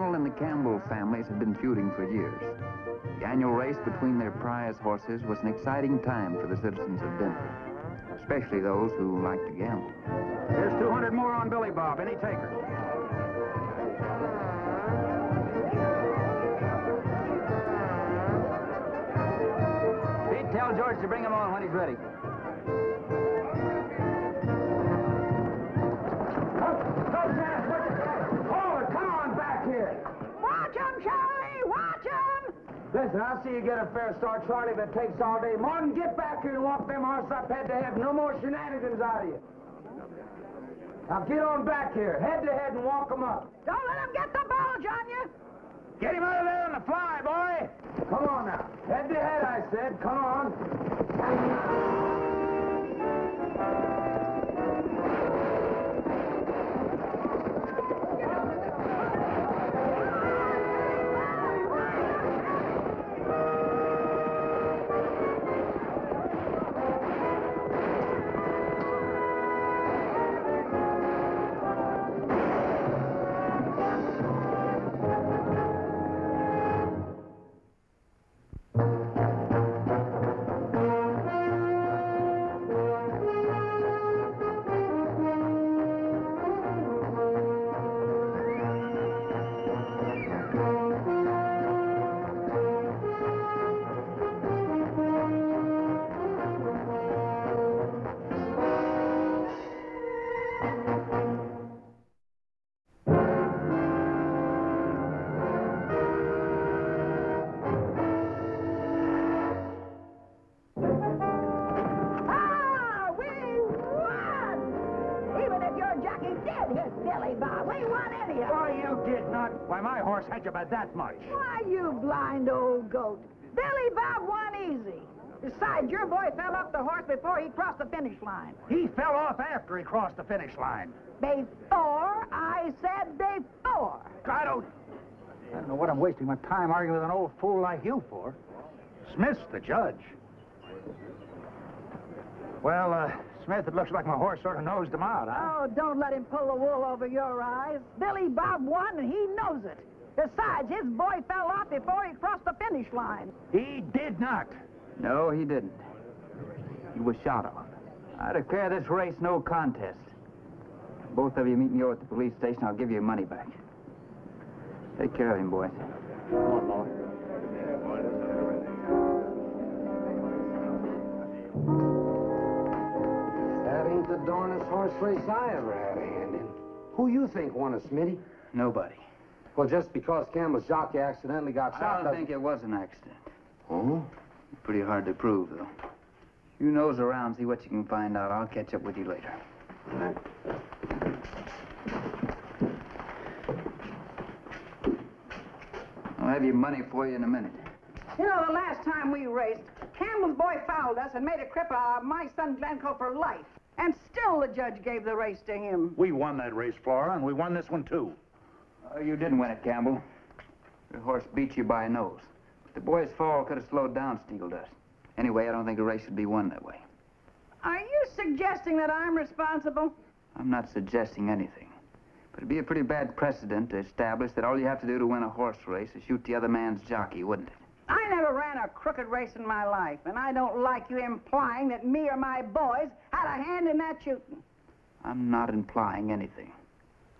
McDonald and the Campbell families had been feuding for years. The annual race between their prize horses was an exciting time for the citizens of Denver, especially those who liked to gamble. There's 200 more on Billy Bob. Any takers? Pete, tell George to bring him on when he's ready. I'll see you get a fair start, Charlie, if it takes all day. Martin, get back here and walk them horses up head to head. No more shenanigans out of you. Now get on back here, head to head, and walk them up. Don't let him get the bulge on you! Get him out of there on the fly, boy! Come on now. Head to head, I said. Come on. Why, my horse had you by that much. Why, you blind old goat. Billy Bob won easy. Besides, your boy fell off the horse before he crossed the finish line. He fell off after he crossed the finish line. Before, I said before. I don't... I don't know what I'm wasting my time arguing with an old fool like you for. Smith's the judge. Well, uh, Smith, it looks like my horse sort of nosed him out, huh? Oh, don't let him pull the wool over your eyes. Billy Bob won, and he knows it. Besides, his boy fell off before he crossed the finish line. He did not. No, he didn't. He was shot on. I declare this race no contest. Both of you meet me over at the police station. I'll give you your money back. Take care of him, boys. That ain't the darnest horse race I ever had a hand in. Who you think won it, Smitty? Nobody. Well, just because Campbell's jockey accidentally got shot... I don't doesn't- think it was an accident. Oh? Pretty hard to prove, though. You nose around, see what you can find out. I'll catch up with you later. I'll have your money for you in a minute. You know, the last time we raced, Campbell's boy fouled us and made a cripple of my son Glencoe for life. And still the judge gave the race to him. We won that race, Flora, and we won this one, too. Oh, you didn't win it, Campbell. Your horse beat you by a nose. But the boy's fall could have slowed down Steel Dust. Anyway, I don't think a race should be won that way. Are you suggesting that I'm responsible? I'm not suggesting anything. But it'd be a pretty bad precedent to establish that all you have to do to win a horse race is shoot the other man's jockey, wouldn't it? I never ran a crooked race in my life, and I don't like you implying that me or my boys had a hand in that shooting. I'm not implying anything.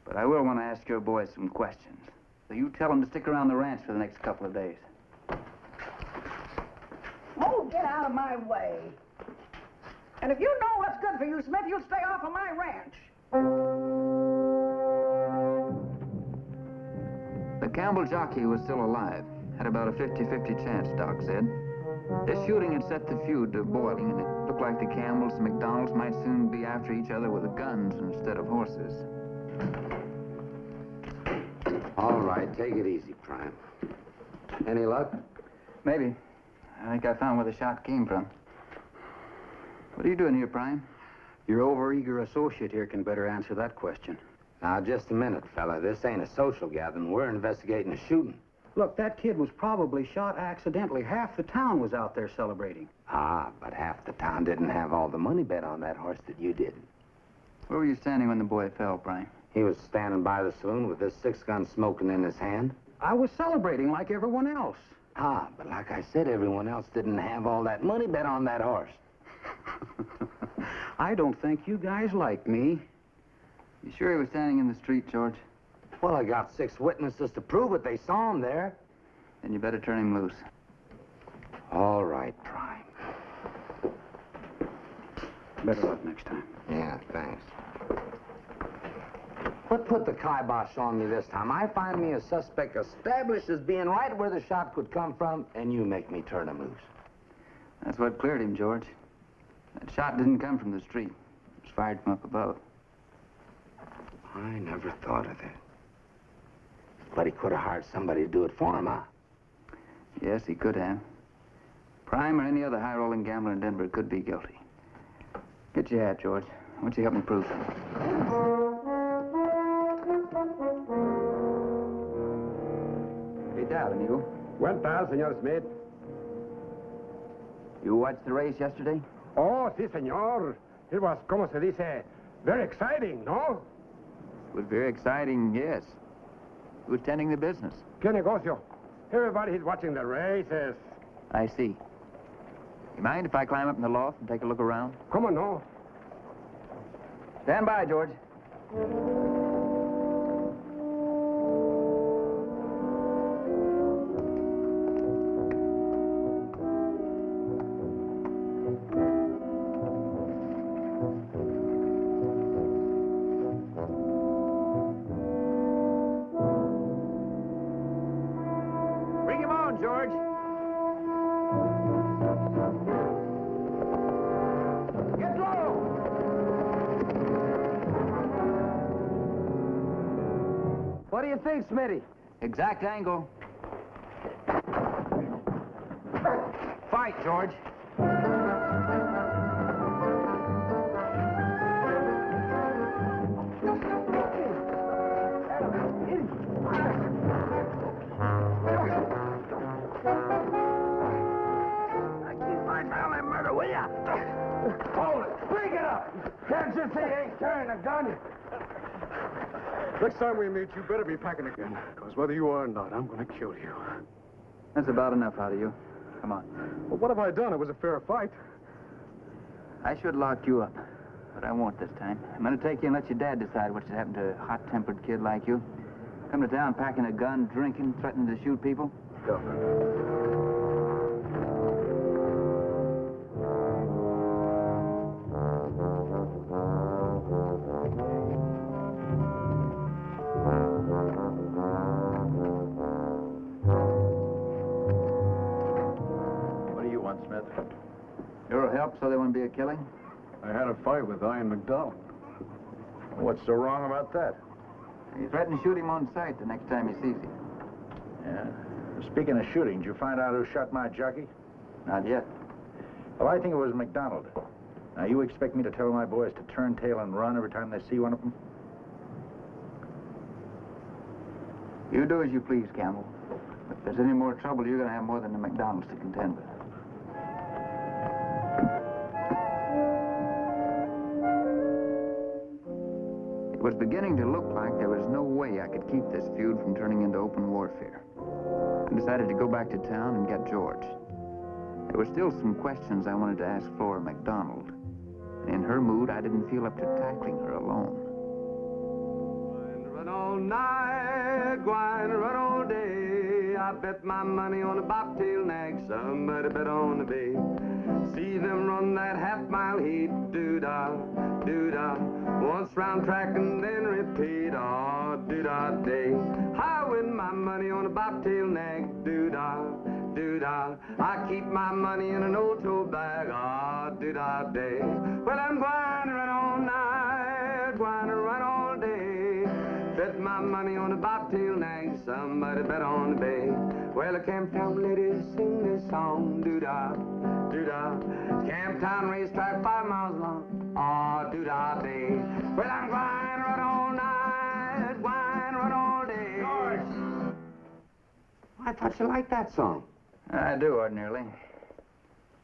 But I will want to ask your boys some questions. So you tell them to stick around the ranch for the next couple of days. Oh, get out of my way. And if you know what's good for you, Smith, you'll stay off of my ranch. The Campbell jockey was still alive. Had about a 50-50 chance, Doc said. This shooting had set the feud to boiling, and it looked like the Campbells and McDonalds might soon be after each other with guns instead of horses. All right, take it easy, Prime. Any luck? Maybe. I think I found where the shot came from. What are you doing here, Prime? Your overeager associate here can better answer that question. Now, just a minute, fella. This ain't a social gathering. We're investigating a shooting. Look, that kid was probably shot accidentally. Half the town was out there celebrating. Ah, but half the town didn't have all the money bet on that horse that you did. Where were you standing when the boy fell, Prime? He was standing by the saloon with his six gun smoking in his hand. I was celebrating like everyone else. Ah, but like I said, everyone else didn't have all that money bet on that horse. I don't think you guys like me. You sure he was standing in the street, George? Well, I got six witnesses to prove it. They saw him there. Then you better turn him loose. All right, Prime. Better luck next time. Yeah, thanks. What put the kibosh on me this time? I find me a suspect established as being right where the shot could come from, and you make me turn him loose. That's what cleared him, George. That shot didn't come from the street. It was fired from up above. I never thought of that. But he could have hired somebody to do it for him, huh? Yes, he could have. Prime or any other high-rolling gambler in Denver could be guilty. Get your hat, George. Why don't you help me prove something? Hey, Darling, you. Buen tal, señor Smith. You watched the race yesterday? Oh, sí, señor. It was, como se dice, very exciting, no? It was very exciting, yes. Who was tending the business? ¿Qué negocio? Everybody is watching the races. I see. You mind if I climb up in the loft and take a look around? Come on, no? Stand by, George. What do you think, Smitty? Exact angle. Fight, George. Hold it! Break it up! Can't you see he ain't carrying a gun? Next time we meet, you better be packing again. Because whether you are or not, I'm going to kill you. That's about enough out of you. Come on. Well, what have I done? It was a fair fight. I should lock you up, but I won't this time. I'm going to take you and let your dad decide what should happen to a hot-tempered kid like you. Come to town packing a gun, drinking, threatening to shoot people. What Help so there won't be a killing? I had a fight with Ian McDonald. What's so wrong about that? You threatened to shoot him on sight the next time he sees you. Yeah. Speaking of shooting, did you find out who shot my jockey? Not yet. Well, I think it was McDonald. Now, you expect me to tell my boys to turn tail and run every time they see one of them? You do as you please, Campbell. If there's any more trouble, you're going to have more than the McDonald's to contend with. Was beginning to look like there was no way I could keep this feud from turning into open warfare. I decided to go back to town and get George. There were still some questions I wanted to ask Flora McDonald. In her mood, I didn't feel up to tackling her alone. Run all night, gwine run all day. I bet my money on a bobtail nag, somebody bet on the bay. See them run that half mile heat, doo-dah, doo-dah. Once round track and then repeat, ah, oh, doo-dah day. I win my money on a bobtail nag, doo-dah, doo-dah. I keep my money in an old tool bag, ah, oh, doo-dah day. Well, I'm gwine to run all night, gwine to run all day. Bet my money on a bobtail somebody bet on the bay. Well, the Camptown ladies sing this song, doo-dah, doo-dah. Camptown racetrack five miles long, ah, oh, doo-dah day. Well, I'm gwine run all night, gwine run all day. George! I thought you liked that song. I do, ordinarily.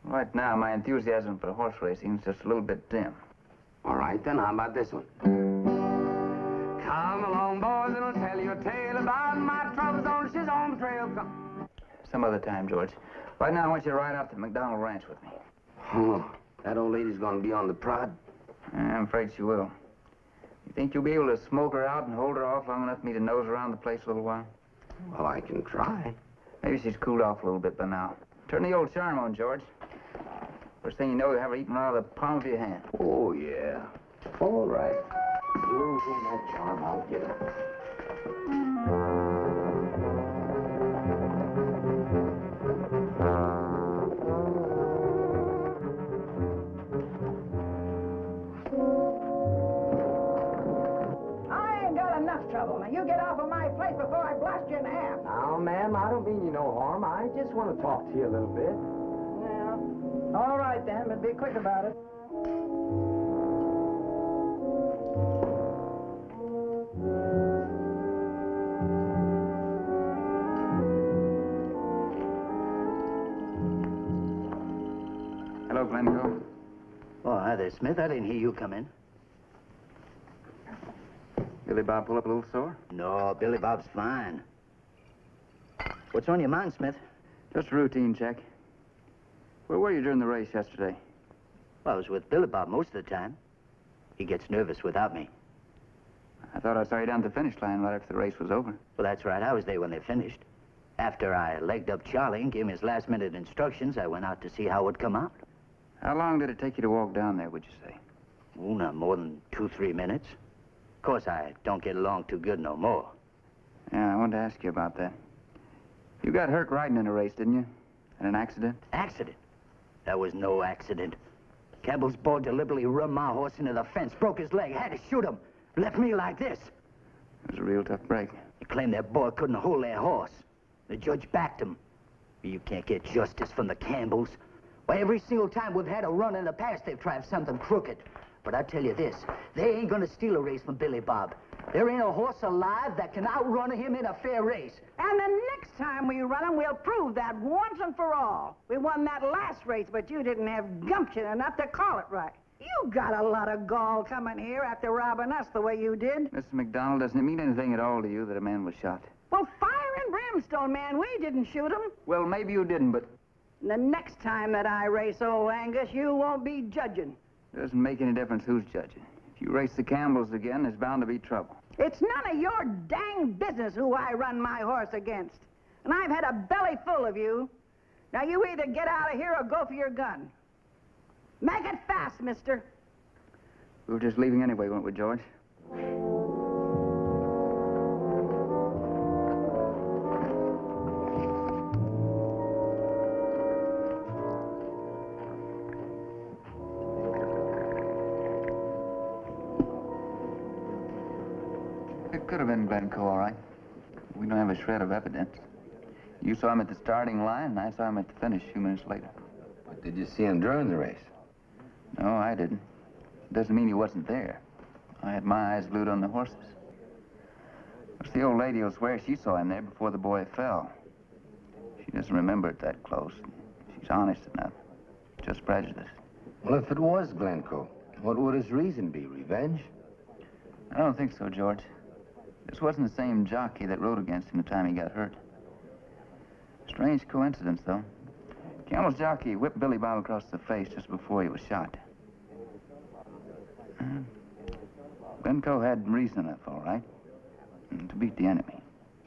Right now, my enthusiasm for horse racing is just a little bit dim. All right, then how about this one? Tale about my troubles on she's on the trail. Come. Some other time, George. Right now, I want you to ride out to McDonald Ranch with me. Oh, that old lady's gonna be on the prod. I'm afraid she will. You think you'll be able to smoke her out and hold her off long enough for me to nose around the place a little while? Well, I can try. Maybe she's cooled off a little bit by now. Turn the old charm on, George. First thing you know, you have her eating out of the palm of your hand. Oh, yeah. All right. You bring that charm, I'll get her. Talk to you a little bit. Well, all right then, but be quick about it. Glencoe. Oh, hi there, Smith. I didn't hear you come in. Billy Bob pull up a little sore? No, Billy Bob's fine. What's on your mind, Smith? Just a routine check. Where were you during the race yesterday? Well, I was with Billy Bob most of the time. He gets nervous without me. I thought I saw you down at the finish line right after the race was over. Well, that's right. I was there when they finished. After I legged up Charlie and gave him his last minute instructions, I went out to see how it would come out. How long did it take you to walk down there, would you say? Oh, not more than two, three minutes. Of course, I don't get along too good no more. Yeah, I wanted to ask you about that. You got hurt riding in a race, didn't you? In an accident? Accident? That was no accident. Campbell's boy deliberately run my horse into the fence, broke his leg, had to shoot him. Left me like this. It was a real tough break. They claimed that boy couldn't hold their horse. The judge backed him. You can't get justice from the Campbells. Why, every single time we've had a run in the past, they've tried something crooked. But I tell you this, they ain't gonna steal a race from Billy Bob. There ain't a horse alive that can outrun him in a fair race. And the next time we run him, we'll prove that once and for all. We won that last race, but you didn't have gumption enough to call it right. You got a lot of gall coming here after robbing us the way you did. Mr. McDonald, doesn't it mean anything at all to you that a man was shot? Well, fire and brimstone, man. We didn't shoot him. Well, maybe you didn't, but The next time that I race old Angus, you won't be judging. it doesn't make any difference who's judging. If you race the Campbells again, there's bound to be trouble. It's none of your dang business who I run my horse against. And I've had a belly full of you. Now, you either get out of here or go for your gun. Make it fast, mister. We were just leaving anyway, weren't we, George? Could have been Glencoe, all right. We don't have a shred of evidence. You saw him at the starting line, and I saw him at the finish a few minutes later. But did you see him during the race? No, I didn't. Doesn't mean he wasn't there. I had my eyes glued on the horses. But the old lady will swear she saw him there before the boy fell. She doesn't remember it that close. She's honest enough. Just prejudice. Well, if it was Glencoe, what would his reason be? Revenge? I don't think so, George. This wasn't the same jockey that rode against him the time he got hurt. Strange coincidence, though. Campbell's jockey whipped Billy Bob across the face just before he was shot. Glencoe had reason enough, all right, to beat the enemy.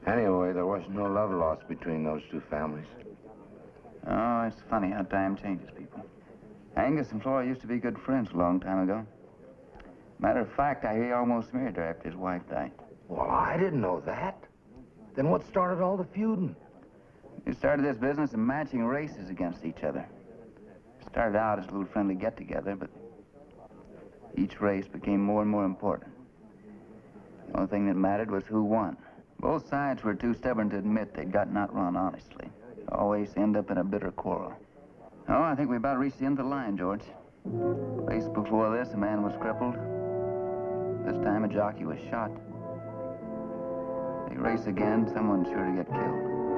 Anyway, there was no love lost between those two families. Oh, it's funny how time changes people. Angus and Flora used to be good friends a long time ago. Matter of fact, I hear he almost married her after his wife died. Well, I didn't know that. Then what started all the feuding? They started this business of matching races against each other. Started out as a little friendly get-together, but each race became more and more important. The only thing that mattered was who won. Both sides were too stubborn to admit they'd gotten outrun honestly. Always end up in a bitter quarrel. Oh, I think we about reached the end of the line, George. Race before this, a man was crippled. This time, a jockey was shot. Race again, someone's sure to get killed.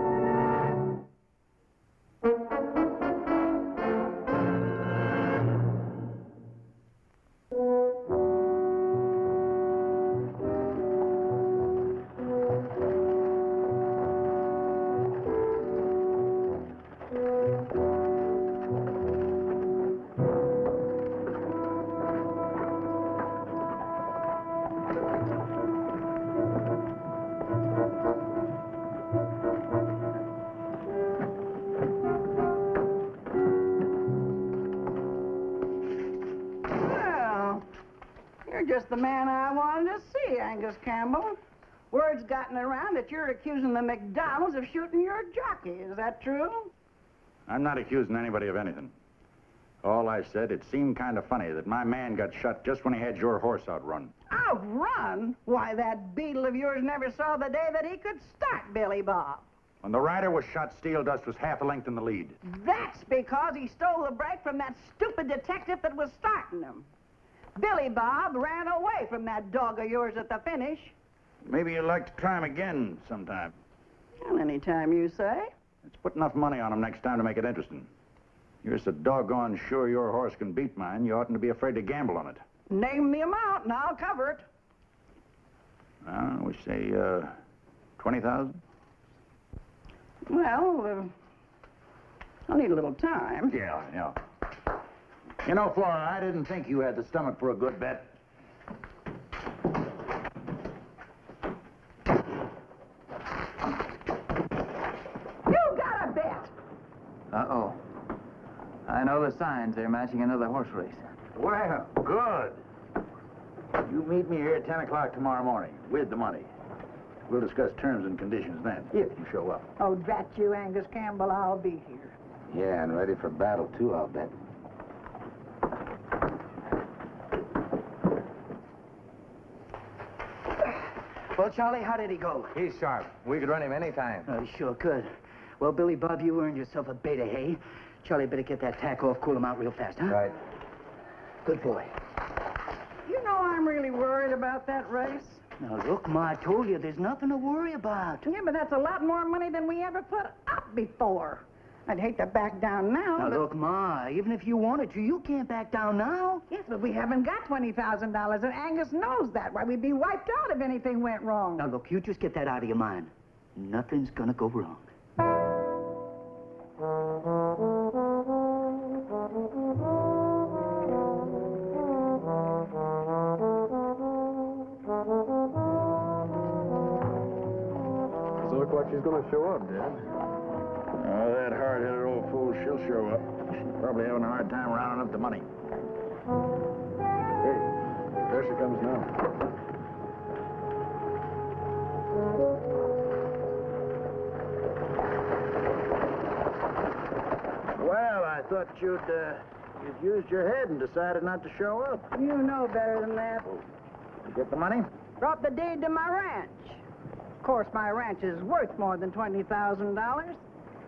You're accusing the McDonalds of shooting your jockey. Is that true? I'm not accusing anybody of anything. All I said, it seemed kind of funny that my man got shot just when he had your horse outrun. Outrun? Why, that beetle of yours never saw the day that he could start Billy Bob. When the rider was shot, Steel Dust was half a length in the lead. That's because he stole the break from that stupid detective that was starting him. Billy Bob ran away from that dog of yours at the finish. Maybe you'd like to try him again sometime. Well, anytime you say. Let's put enough money on him next time to make it interesting. You're so doggone sure your horse can beat mine, you oughtn't to be afraid to gamble on it. Name the amount and I'll cover it. Uh, we say, uh, 20,000? Well, uh, I'll need a little time. Yeah, yeah. You know, Flora, I didn't think you had the stomach for a good bet. You got a bet. Uh-oh. I the signs. They're matching another horse race. Well, good. You meet me here at 10 o'clock tomorrow morning with the money. We'll discuss terms and conditions then, if you show up. Oh, drat you, Angus Campbell. I'll be here. Yeah, and ready for battle, too, I'll bet. Well, Charlie, how did he go? He's sharp. We could run him any time. Oh, he sure could. Well, Billy Bob, you earned yourself a beta hay. Charlie, better get that tack off, cool him out real fast, huh? Right. Good boy. You know I'm really worried about that race. Now, look, Ma, I told you there's nothing to worry about. Yeah, but that's a lot more money than we ever put up before. I'd hate to back down now. Now, but... look, Ma, even if you wanted to, you can't back down now. Yes, but we haven't got $20,000, and Angus knows that. Why, we'd be wiped out if anything went wrong. Now, look, you just get that out of your mind. Nothing's gonna go wrong. Probably having a hard time rounding up the money. Hey, there she comes now. Well, I thought you'd, uh, you'd used your head and decided not to show up. You know better than that. You get the money? Brought the deed to my ranch. Of course, my ranch is worth more than $20,000.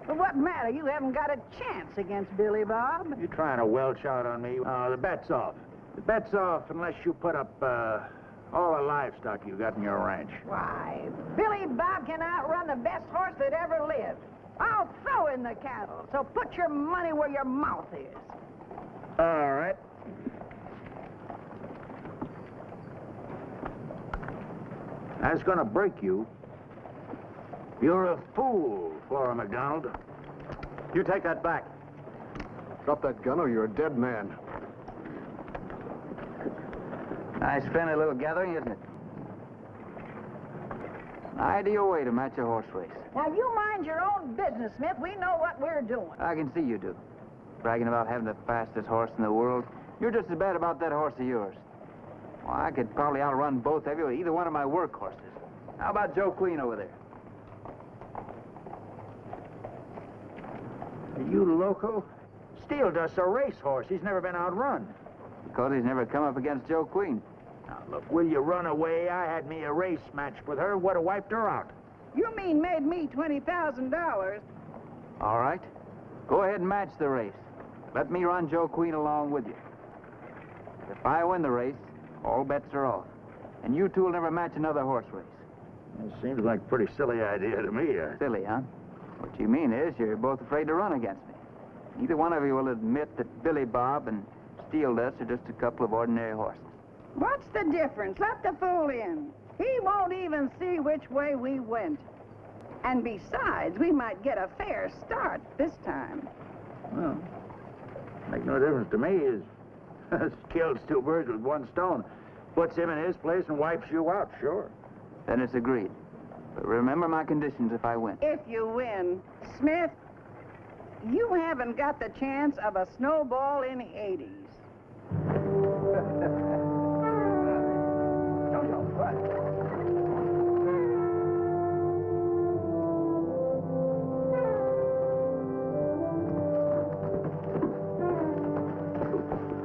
But what matter? You haven't got a chance against Billy Bob. You're trying to welch out on me? Uh, the bet's off. The bet's off unless you put up, uh, all the livestock you got in your ranch. Why, Billy Bob can outrun the best horse that ever lived. I'll throw in the cattle, so put your money where your mouth is. All right. That's gonna break you. You're a fool, Flora McDonald. You take that back. Drop that gun or you're a dead man. Nice friendly little gathering, isn't it? An ideal way to match a horse race. Now, you mind your own business, Smith. We know what we're doing. I can see you do. Bragging about having the fastest horse in the world. You're just as bad about that horse of yours. Well, I could probably outrun both of you with either one of my work horses. How about Joe Queen over there? Are you loco? Steel Dust's a racehorse. He's never been outrun. Because he's never come up against Joe Queen. Now, look, will you run away? I had me a race match with her. Would have wiped her out. You mean made me $20,000? All right. Go ahead and match the race. Let me run Joe Queen along with you. If I win the race, all bets are off. And you two will never match another horse race. It seems like a pretty silly idea to me. Uh, Silly, huh? What you mean is you're both afraid to run against me. Neither one of you will admit that Billy Bob and Steel Dust are just a couple of ordinary horses. What's the difference? Let the fool in. He won't even see which way we went. And besides, we might get a fair start this time. well, make no difference to me. Is kills two birds with one stone. Puts him in his place and wipes you out, sure. Then it's agreed. But remember my conditions if I win. If you win, Smith, you haven't got the chance of a snowball in the 80s.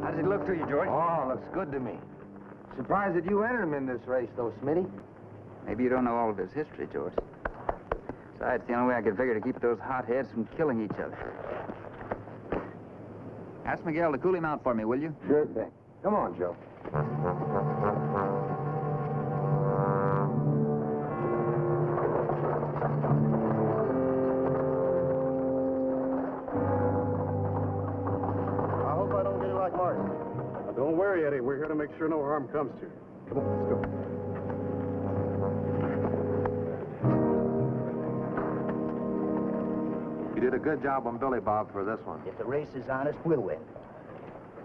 How does it look to you, George? Oh, looks good to me. Surprised that you entered him in this race, though, Smitty. Maybe you don't know all of his history, George. Besides, the only way I could figure to keep those hotheads from killing each other. Ask Miguel to cool him out for me, will you? Sure thing. Come on, Joe. I hope I don't get it like Martin. Now, don't worry, Eddie. We're here to make sure no harm comes to you. Come on, let's go. A good job on Billy Bob for this one. If the race is honest, we'll win.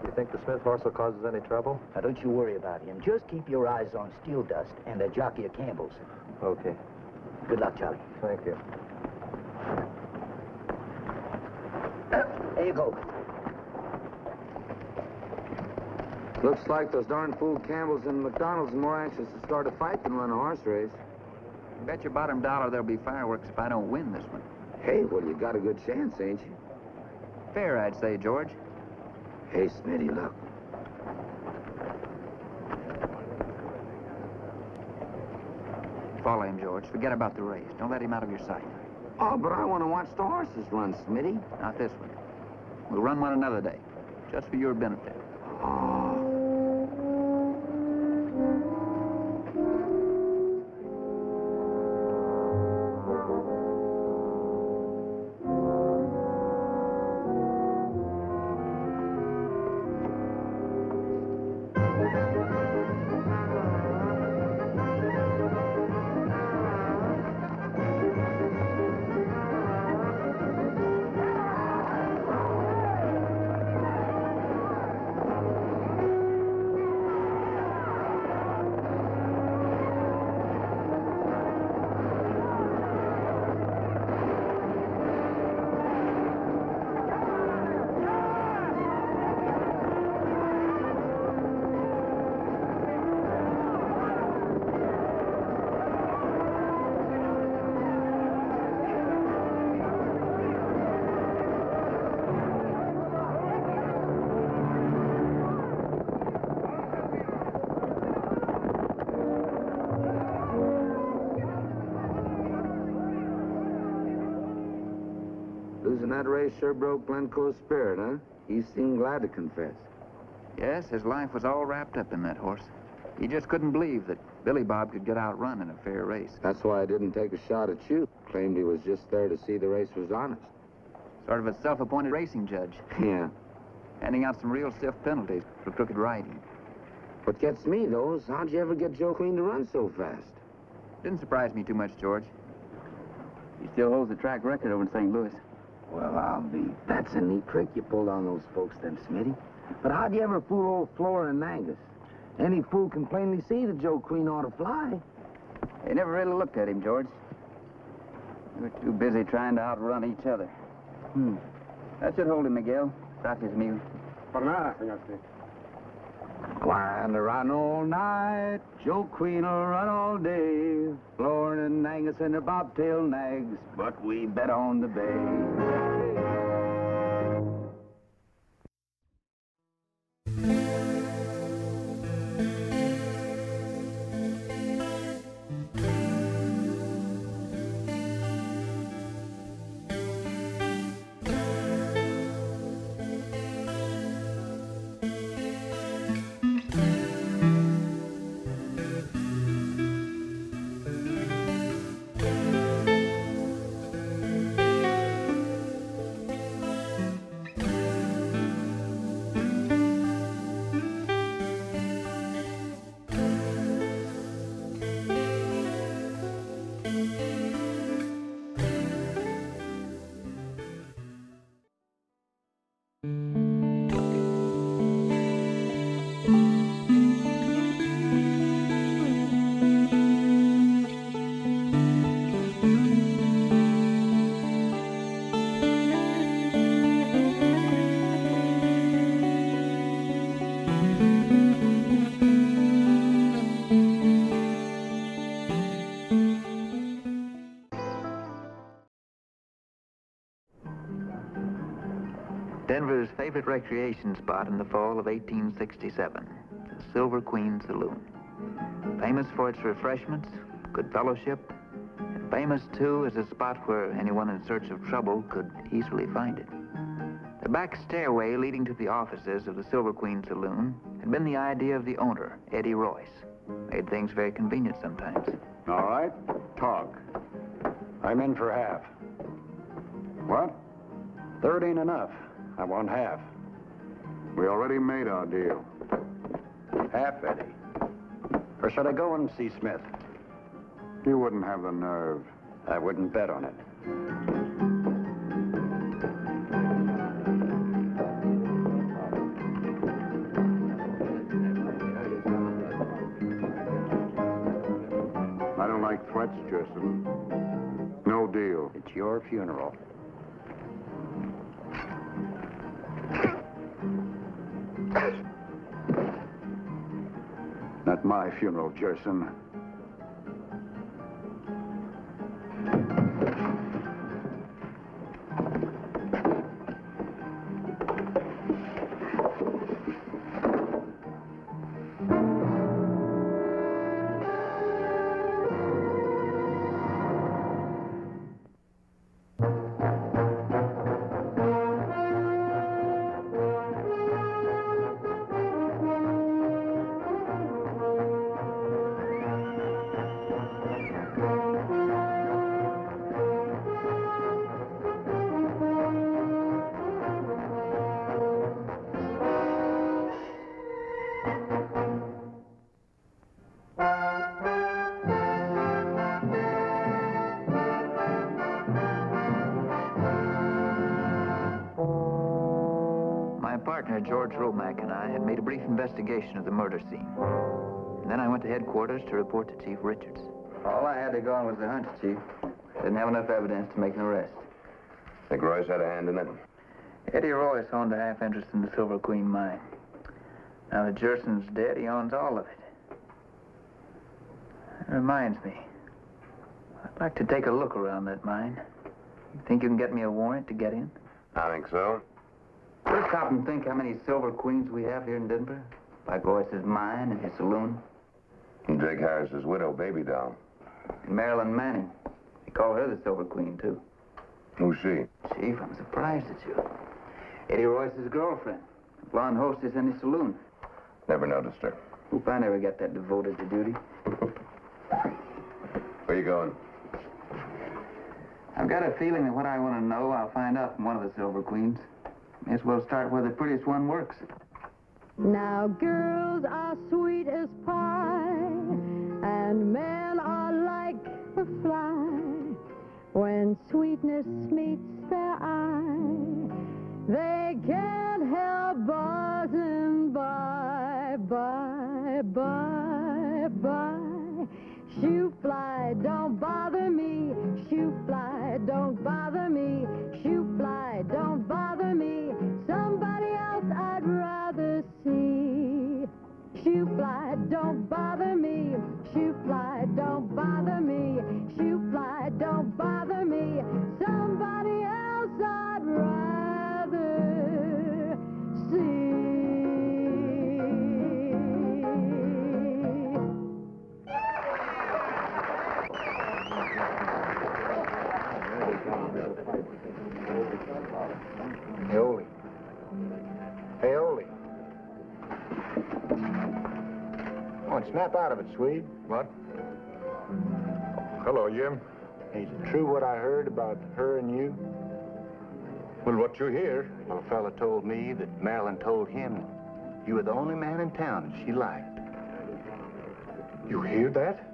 You think the Smith horse will cause us any trouble? Now, don't you worry about him. Just keep your eyes on Steel Dust and the jockey of Campbell's. Okay. Good luck, Charlie. Thank you. There you go. Looks like those darn fool Campbells and McDonald's are more anxious to start a fight than run a horse race. Bet your bottom dollar there'll be fireworks if I don't win this one. Hey, well, you got a good chance, ain't you? Fair, I'd say, George. Hey, Smitty, look. Follow him, George. Forget about the race. Don't let him out of your sight. Oh, but I want to watch the horses run, Smitty. Not this one. We'll run one another day, just for your benefit. Oh. Losing that race sure broke Glencoe's spirit, huh? He seemed glad to confess. Yes, his life was all wrapped up in that horse. He just couldn't believe that Billy Bob could get outrun in a fair race. That's why I didn't take a shot at you. Claimed he was just there to see the race was honest. Sort of a self-appointed racing judge, Yeah. handing out some real stiff penalties for crooked riding. What gets me, though, is how'd you ever get Joe Queen to run so fast? Didn't surprise me too much, George. He still holds the track record over in St. Louis. Well, I'll be. That's a neat trick you pulled on those folks, then, Smitty. But how'd you ever fool old Flora and Angus? Any fool can plainly see that Joe Queen ought to fly. They never really looked at him, George. They were too busy trying to outrun each other. Hmm. That should hold him, Miguel. Gracias, amigo. Para nada, señor Smith. Gwine to run all night, Joe Queen will run all day. Flora and Angus and their bobtail nags, but we bet on the bay. Denver's favorite recreation spot in the fall of 1867, the Silver Queen Saloon. Famous for its refreshments, good fellowship, and famous, too, as a spot where anyone in search of trouble could easily find it. The back stairway leading to the offices of the Silver Queen Saloon had been the idea of the owner, Eddie Royce. Made things very convenient sometimes. All right, talk. I'm in for half. What? Third ain't enough. I want half. We already made our deal. Half, Eddie. Or should I go and see Smith? You wouldn't have the nerve. I wouldn't bet on it. I don't like threats, Jerson. No deal. It's your funeral. Not my funeral, Jerson. Partner, George Romack, and I had made a brief investigation of the murder scene. And then I went to headquarters to report to Chief Richards. All I had to go on was the hunch, Chief. Didn't have enough evidence to make an arrest. Think Royce had a hand in it? Eddie Royce owned a half interest in the Silver Queen mine. Now that Jerson's dead, he owns all of it. That reminds me. I'd like to take a look around that mine. You think you can get me a warrant to get in? I think so. Just stop and think how many Silver Queens we have here in Denver. Like Royce's mine and his saloon. And Jake Harris's widow, Baby Doll. And Marilyn Manning. They call her the Silver Queen, too. Who's she? Chief, I'm surprised at you. Eddie Royce's girlfriend. Blonde hostess in his saloon. Never noticed her. Hope I never got that devoted to duty. Where you going? I've got a feeling that what I want to know, I'll find out from one of the Silver Queens. May as well start where the prettiest one works. Now girls are sweet as pie, and men are like the fly. When sweetness meets their eye, they can't help buzzing by, by, by, by. Shoe fly, don't bother me. Shoe fly, don't bother me. Shoe fly, don't bother me. Somebody else I'd rather see. Shoe fly, don't bother me. Shoe fly, don't bother me. Shoe fly, on, snap out of it, Swede. What? Hello, Jim. Is it true what I heard about her and you? Well, what you hear? Well, a fella told me that Marilyn told him you were the only man in town that she liked. You hear that?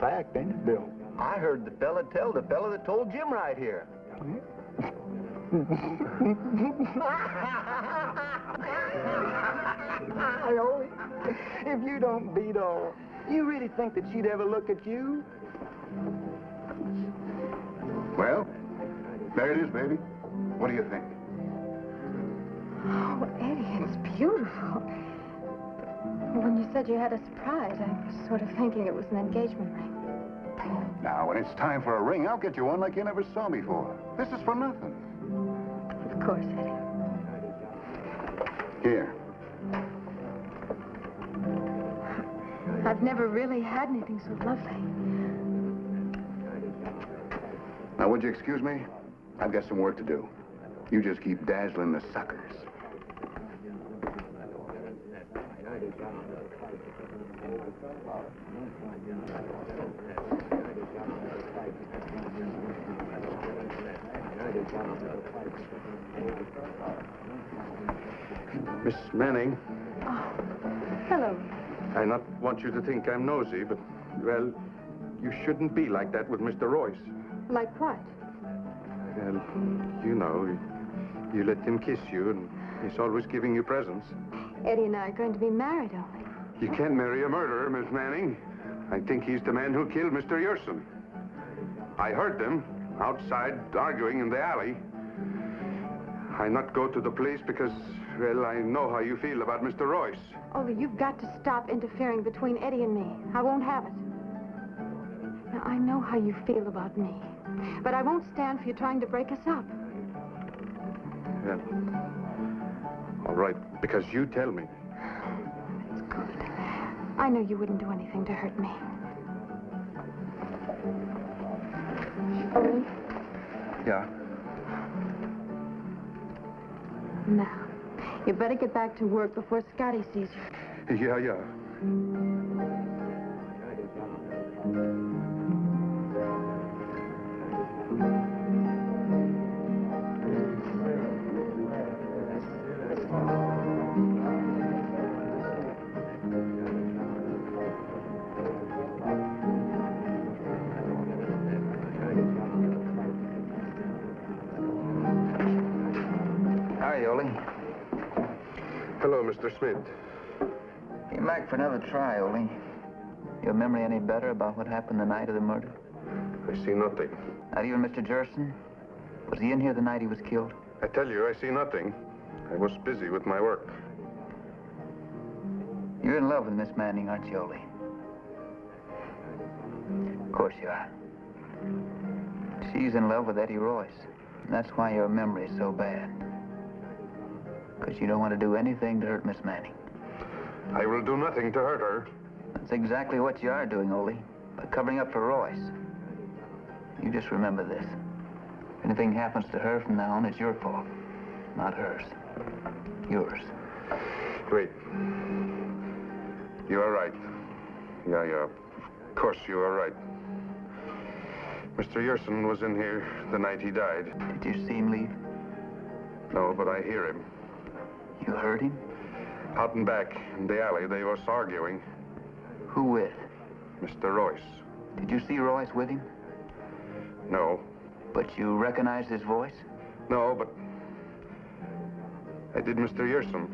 Fact, ain't it, Bill? I heard the fella tell the fella that told Jim right here. If you don't beat all, you really think that she'd ever look at you? Well, there it is, baby. What do you think? Oh, Eddie, it's beautiful. When you said you had a surprise, I was sort of thinking it was an engagement ring. Now, when it's time for a ring, I'll get you one like you never saw before. This is for nothing. Of course, Eddie. Here. I've never really had anything so lovely. Now, would you excuse me? I've got some work to do. You just keep dazzling the suckers. Miss Manning, Oh, Hello. I not want you to think I'm nosy, but, well, you shouldn't be like that with Mr. Royce. Like what? Well, you know, you, you let him kiss you, and he's always giving you presents. Eddie and I are going to be married, Ollie. You can't marry a murderer, Miss Manning. I think he's the man who killed Mr. Yerson. I heard them outside arguing in the alley. I not go to the police because, well, I know how you feel about Mr. Royce. Ollie, you've got to stop interfering between Eddie and me. I won't have it. Now, I know how you feel about me, but I won't stand for you trying to break us up. Well, all right, because you tell me. That's good. I know you wouldn't do anything to hurt me. Ollie, Yeah. now, you better get back to work before Scotty sees you. Yeah, yeah. Mr. Smith. Came back for another try, Ole. Your memory any better about what happened the night of the murder? I see nothing. Not even Mr. Jerson? Was he in here the night he was killed? I tell you, I see nothing. I was busy with my work. You're in love with Miss Manning, aren't you, Ole? Of course you are. She's in love with Eddie Royce. And that's why your memory's so bad. Because you don't want to do anything to hurt Miss Manning. I will do nothing to hurt her. That's exactly what you are doing, Ole. By covering up for Royce. You just remember this. If anything happens to her from now on, it's your fault. Not hers. Yours. Wait. You are right. Yeah, yeah. Of course you are right. Mr. Yerson was in here the night he died. Did you see him leave? No, but I hear him. You heard him? Out and back in the alley, they was arguing. Who with? Mr. Royce. Did you see Royce with him? No. But you recognized his voice? No, but I did Mr. Yerson.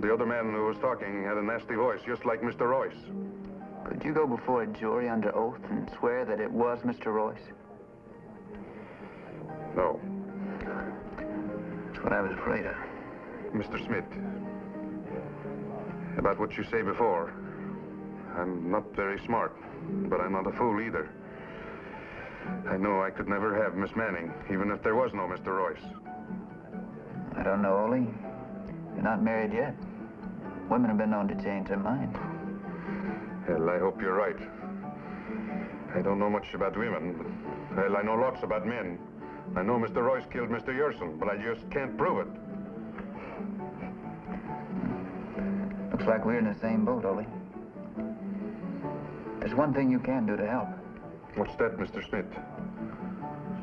The other man who was talking had a nasty voice, just like Mr. Royce. Could you go before a jury under oath and swear that it was Mr. Royce? No. That's what I was afraid of. Mr. Smith, about what you say before, I'm not very smart, but I'm not a fool either. I know I could never have Miss Manning, even if there was no Mr. Royce. I don't know, Ole. You're not married yet. Women have been known to change their mind. Well, I hope you're right. I don't know much about women, but, well, I know lots about men. I know Mr. Royce killed Mr. Yerson, but I just can't prove it. Like we're in the same boat, Ole. There's one thing you can do to help. What's that, Mr. Smith?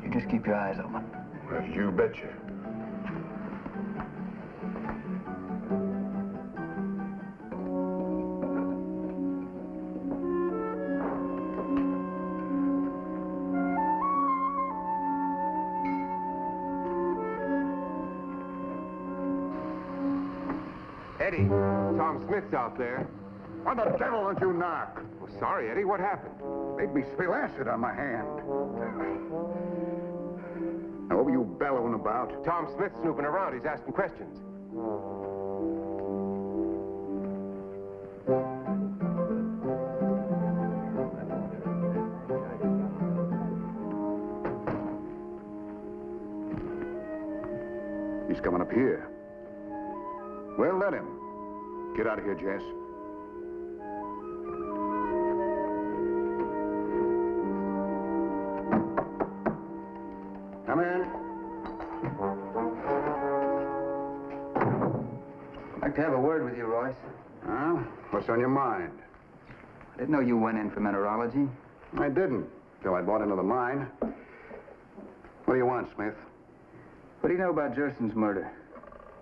You just keep your eyes open. Well, you betcha. Smith's out there. Why the devil don't you knock? Well, sorry, Eddie. What happened? Made me spill acid on my hand. Now, what were you bellowing about? Tom Smith's snooping around. He's asking questions. Get out of here, Jess. Come in. I'd like to have a word with you, Royce. Huh? What's on your mind? I didn't know you went in for mineralogy. I didn't, till I bought into the mine. What do you want, Smith? What do you know about Jerson's murder?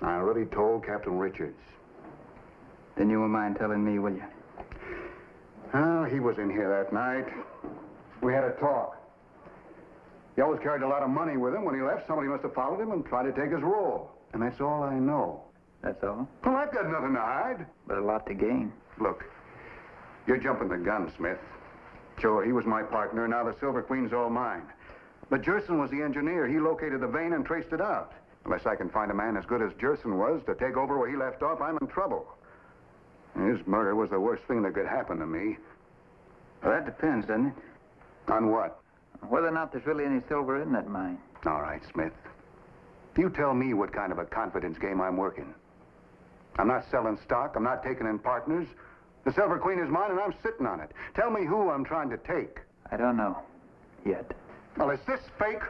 I already told Captain Richards. Then you won't mind telling me, will you? Oh, he was in here that night. We had a talk. He always carried a lot of money with him. When he left, somebody must have followed him and tried to take his roll. And that's all I know. That's all? Well, I've got nothing to hide. But a lot to gain. Look, you're jumping the gun, Smith. Sure, he was my partner. Now the Silver Queen's all mine. But Jerson was the engineer. He located the vein and traced it out. Unless I can find a man as good as Jerson was to take over where he left off, I'm in trouble. His murder was the worst thing that could happen to me. Well, that depends, doesn't it? On what? Whether or not there's really any silver in that mine. All right, Smith. You tell me what kind of a confidence game I'm working. I'm not selling stock. I'm not taking in partners. The Silver Queen is mine, and I'm sitting on it. Tell me who I'm trying to take. I don't know. Yet. Well, is this fake?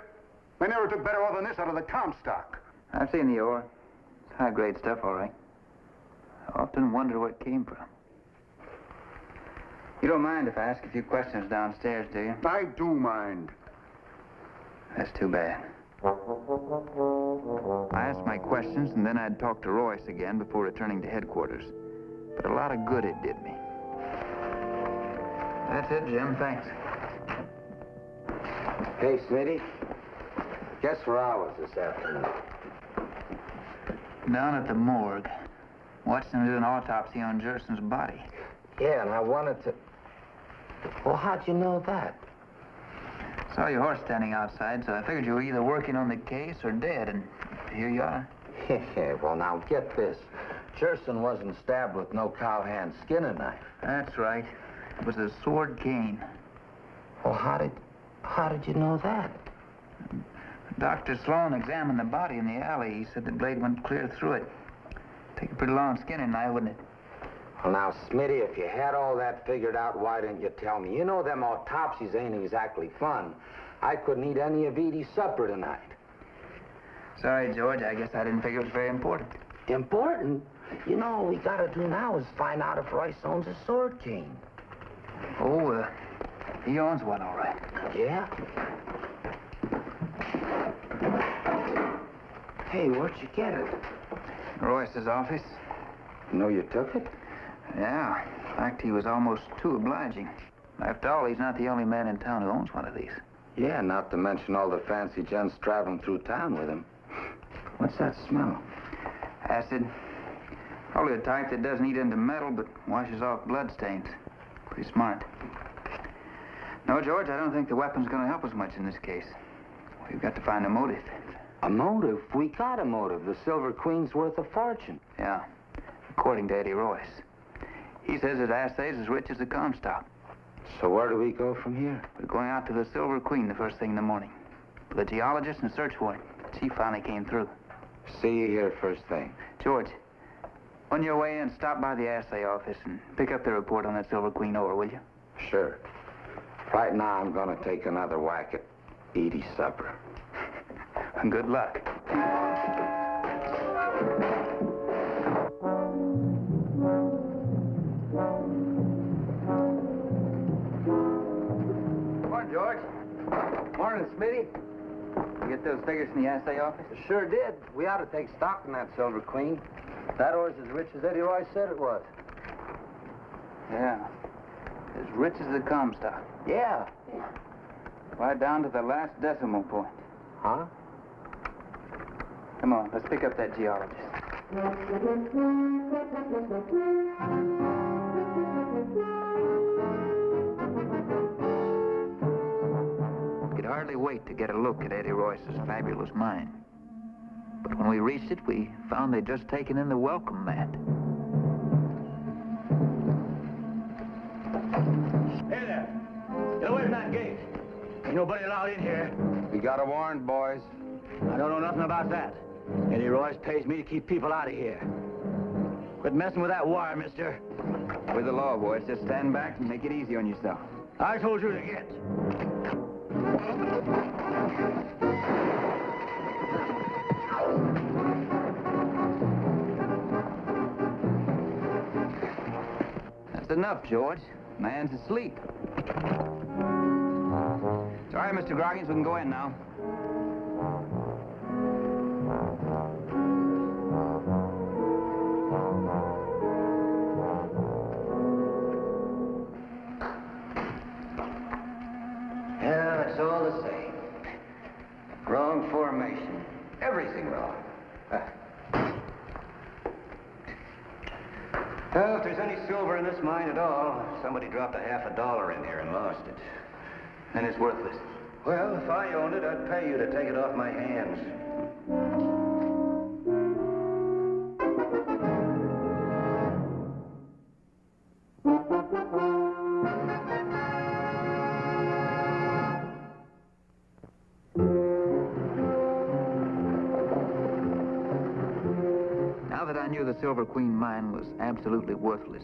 They never took better ore than this out of the Comstock. I've seen the ore. It's high-grade stuff, all right. I often wonder where it came from. You don't mind if I ask a few questions downstairs, do you? I do mind. That's too bad. I asked my questions, and then I'd talk to Royce again before returning to headquarters. But a lot of good it did me. That's it, Jim. Thanks. Hey, Smitty. Guess where I was this afternoon? Down at the morgue. Them do an autopsy on Jerson's body. Yeah, and I wanted to... Well, how'd you know that? Saw your horse standing outside, so I figured you were either working on the case or dead, and here you are. Yeah, well, now, get this. Jerson wasn't stabbed with no cowhand skinning knife. That's right. It was a sword cane. Well, how did... how did you know that? Dr. Sloan examined the body in the alley. He said the blade went clear through it. Take a pretty long skinning knife, wouldn't it? Well, now, Smitty, if you had all that figured out, why didn't you tell me? You know them autopsies ain't exactly fun. I couldn't eat any of Edie's supper tonight. Sorry, George. I guess I didn't figure it was very important. Important? You know, all we gotta do now is find out if Royce owns a sword cane. Oh, uh, he owns one, all right. Yeah? Hey, where'd you get it? Royce's office. You know you took it? Yeah. In fact, he was almost too obliging. After all, he's not the only man in town who owns one of these. Yeah, not to mention all the fancy gents traveling through town with him. What's that smell? Acid. Probably the type that doesn't eat into metal but washes off bloodstains. Pretty smart. No, George, I don't think the weapon's going to help us much in this case. We've got to find a motive. A motive? We got a motive. The Silver Queen's worth a fortune. Yeah, according to Eddie Royce. He says his assay's as rich as the Comstock. So where do we go from here? We're going out to the Silver Queen the first thing in the morning. For the geologist and search warrant. She finally came through. See you here first thing. George, on your way in, stop by the assay office and pick up the report on that Silver Queen ore, will you? Sure. Right now, I'm gonna take another whack at Edie's supper. Good luck. Come on, George. Morning, Smitty. You get those figures from the assay office? Sure did. We ought to take stock in that Silver Queen. That ore's as rich as Eddie Royce said it was. Yeah. As rich as the Comstock. Yeah. Right down to the last decimal point. Huh? Come on, let's pick up that geologist. Could hardly wait to get a look at Eddie Royce's fabulous mine. But when we reached it, we found they'd just taken in the welcome mat. Hey there. Get away from that gate. Ain't nobody allowed in here. We got a warrant, boys. I don't know nothing about that. Eddie Royce pays me to keep people out of here. Quit messing with that wire, mister. With the law, boys, just stand back and make it easy on yourself. I told you to get. That's enough, George. Man's asleep. Right, Mr. Groggins, we can go in now. It's all the same. Wrong formation. Everything wrong. Well, if there's any silver in this mine at all, somebody dropped a half a dollar in here and lost it. And it's worthless. Well, if I owned it, I'd pay you to take it off my hands. Silver Queen mine was absolutely worthless,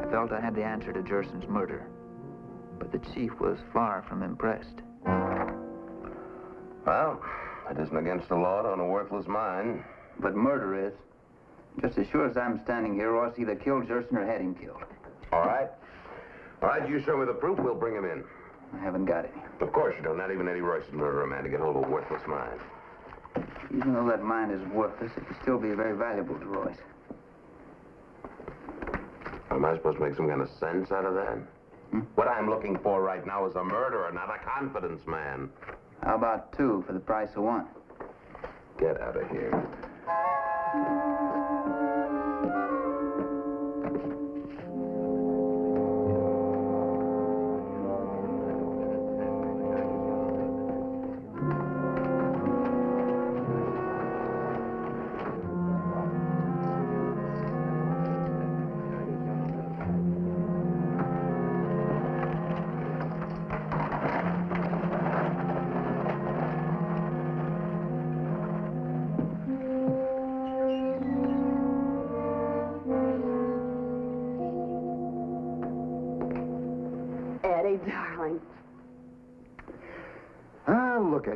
I felt I had the answer to Gerson's murder. But the chief was far from impressed. Well, it isn't against the law to own a worthless mine. But murder is. Just as sure as I'm standing here, Royce either killed Gerson or had him killed. All right. All right, you show me the proof, we'll bring him in. I haven't got any. Of course you don't. Not even Eddie Royce would murder a man to get hold of a worthless mine. Even though that mine is worthless, it could still be very valuable to Royce. Am I supposed to make some kind of sense out of that? Hmm? What I'm looking for right now is a murderer, not a confidence man. How about two for the price of one? Get out of here.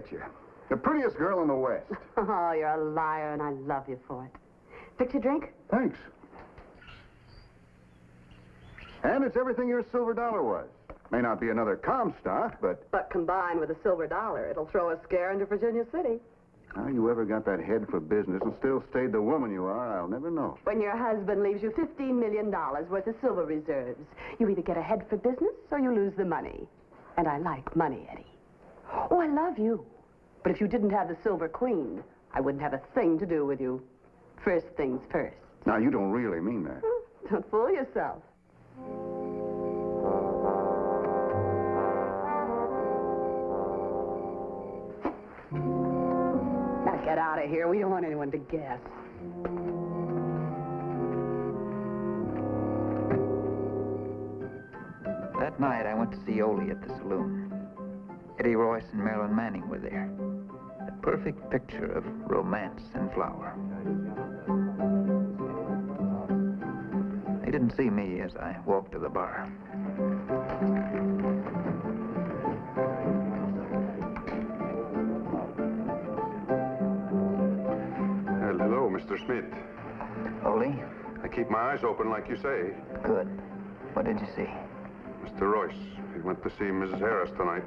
At you. The prettiest girl in the West. Oh, you're a liar, and I love you for it. Fix a drink? Thanks. And it's everything your silver dollar was. May not be another Comstock, but But combined with a silver dollar, it'll throw a scare into Virginia City. how you ever got that head for business and still stayed the woman you are, I'll never know. When your husband leaves you $15 million worth of silver reserves, you either get a head for business or you lose the money. And I like money, Eddie. Oh, I love you. But if you didn't have the Silver Queen, I wouldn't have a thing to do with you. First things first. Now, you don't really mean that. Hmm, don't fool yourself. Now get out of here. We don't want anyone to guess. That night, I went to see Ole at the saloon. Eddie Royce and Marilyn Manning were there. Perfect picture of romance and flower. They didn't see me as I walked to the bar. Hello, Mr. Smith. Ole? I keep my eyes open like you say. Good. What did you see? Mr. Royce, he went to see Mrs. Harris tonight.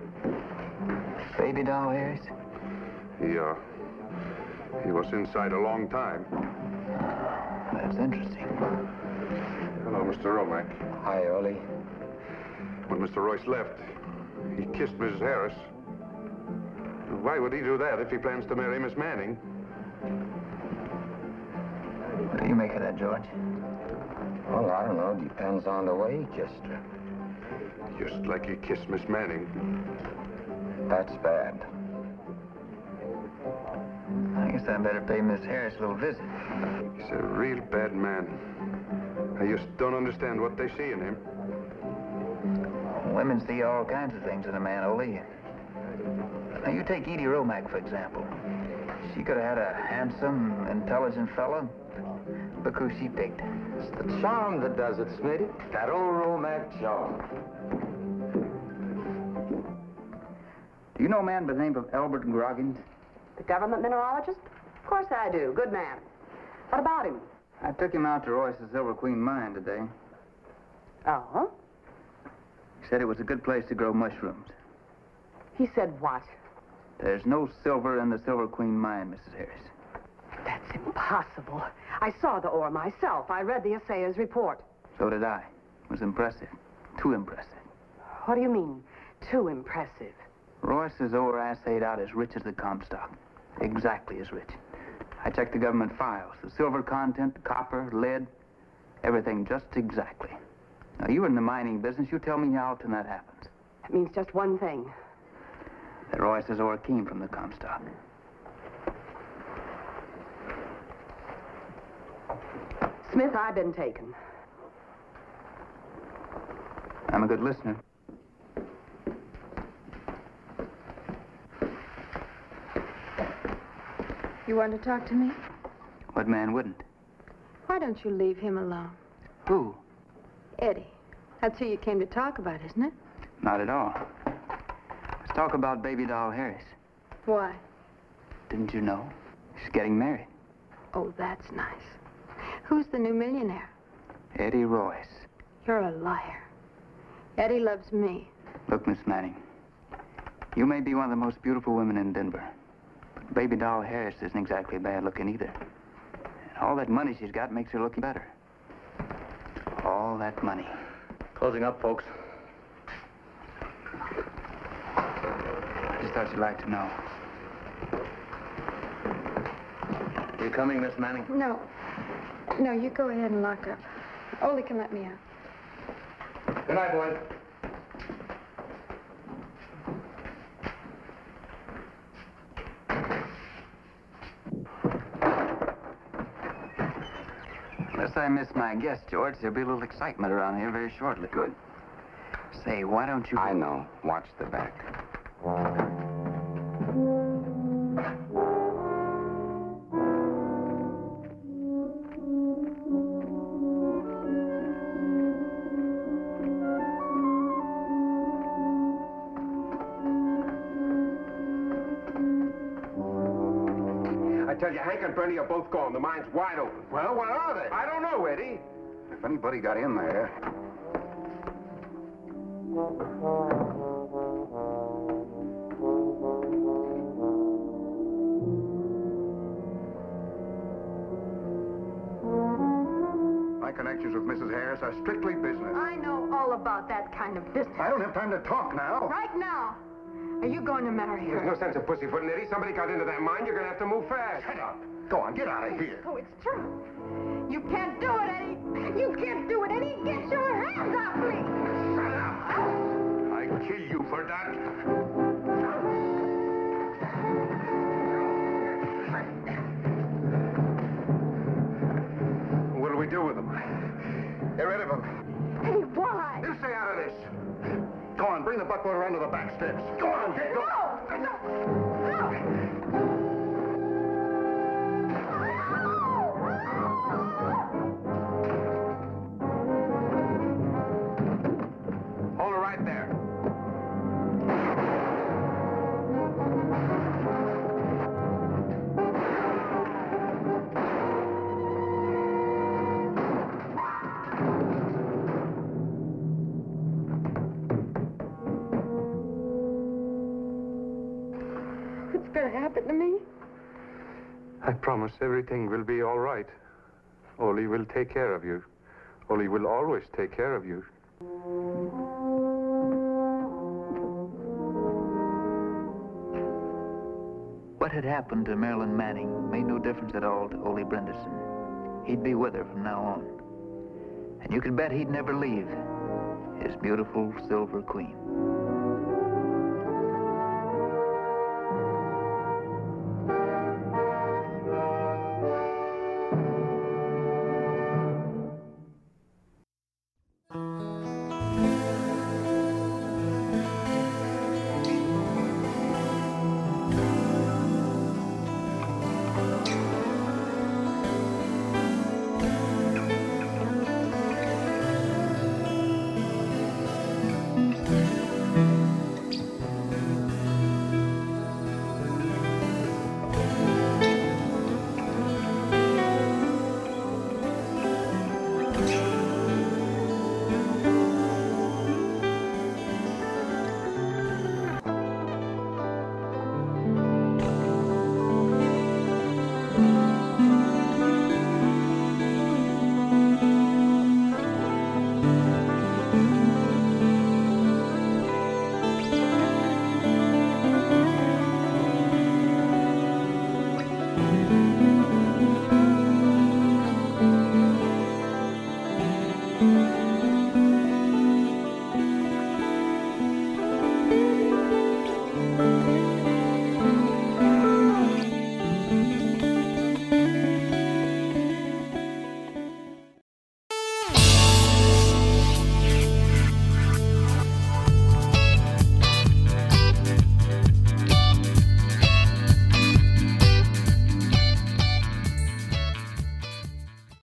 Baby doll Harris? He, uh, he was inside a long time. That's interesting. Hello, Mr. Romack. Hi, Ole. When Mr. Royce left, he kissed Mrs. Harris. Why would he do that if he plans to marry Miss Manning? What do you make of that, George? Well, I don't know. Depends on the way he kissed her. Just like he kissed Miss Manning. That's bad. I guess I better pay Miss Harris a little visit. He's a real bad man. I just don't understand what they see in him. Women see all kinds of things in a man, Ole. Now, you take Edie Romack, for example. She could have had a handsome, intelligent fellow. Look who she picked. It's the charm that does it, Smitty. That old Romack charm. Do you know a man by the name of Albert Groggins? The government mineralogist? Of course I do. Good man. What about him? I took him out to Royce's Silver Queen mine today. Oh? huh. He said it was a good place to grow mushrooms. He said what? There's no silver in the Silver Queen mine, Mrs. Harris. That's impossible. I saw the ore myself. I read the assayer's report. So did I. It was impressive. Too impressive. What do you mean, too impressive? Royce's ore assayed out as rich as the Comstock. Exactly as rich. I checked the government files. The silver content, the copper, lead, everything just exactly. Now, you're in the mining business. You tell me how often that happens. That means just one thing. That Royce's ore came from the Comstock. Smith, I've been taken. I'm a good listener. You want to talk to me? What man wouldn't? Why don't you leave him alone? Who? Eddie. That's who you came to talk about, isn't it? Not at all. Let's talk about baby doll Harris. Why? Didn't you know? She's getting married. Oh, that's nice. Who's the new millionaire? Eddie Royce. You're a liar. Eddie loves me. Look, Miss Manning. You may be one of the most beautiful women in Denver. But baby doll Harris isn't exactly bad looking either. And all that money she's got makes her look better. All that money. Closing up, folks. I just thought you'd like to know. You coming, Miss Manning? No. No, you go ahead and lock up. Ole can let me out. Good night, boys. Unless I miss my guess, George, there'll be a little excitement around here very shortly. Good. Say, why don't you... I know. Watch the back. And Bernie are both gone. The mine's wide open. Well, where are they? I don't know, Eddie. If anybody got in there. My connections with Mrs. Harris are strictly business. I know all about that kind of business. I don't have time to talk now. Right now. Are you going to marry her? There's no sense of pussyfooting, Eddie. Somebody got into that mine. You're going to have to move fast. Shut up. Go on, get out of here. Oh, it's true. You can't do it, Eddie. You can't do it, Eddie. Get your hands off me. Shut up. I kill you for that. What do we do with them? Get rid of them. Hey, why? You stay out of this. Go on, bring the buckboard around to the back steps. Go on, get going. No! Hold her right there. What's going to happen to me? I promise everything will be all right. Ole will take care of you. Ole will always take care of you. What had happened to Marilyn Manning made no difference at all to Ole Brenderson. He'd be with her from now on. And you could bet he'd never leave his beautiful Silver Queen.